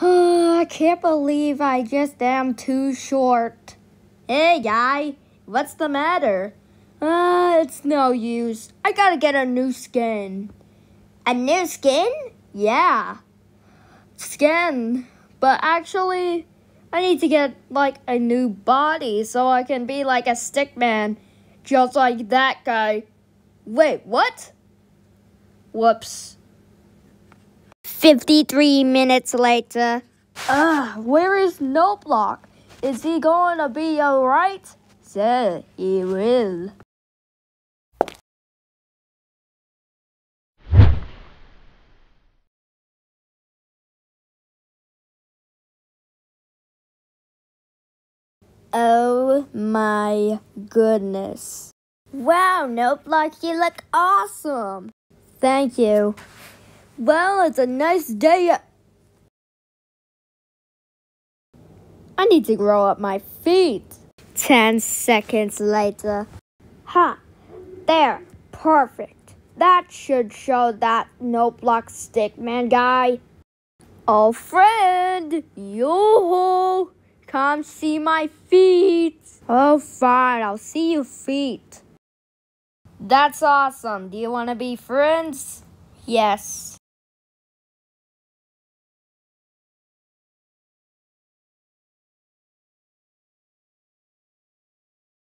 I can't believe I just am too short. Hey, guy, what's the matter? Uh, it's no use. I gotta get a new skin. A new skin? Yeah. Skin. But actually, I need to get like a new body so I can be like a stick man, just like that guy. Wait, what? Whoops. 53 minutes later. Ah, where is NoteBlock? Is he going to be alright? So, he will. Oh my goodness. Wow, NoteBlock, you look awesome. Thank you. Well, it's a nice day. I need to grow up my feet. Ten seconds later. Ha! There. Perfect. That should show that NoteBlock stick man guy. Oh, friend! Yo! Come see my feet. Oh, fine. I'll see your feet. That's awesome. Do you want to be friends? Yes.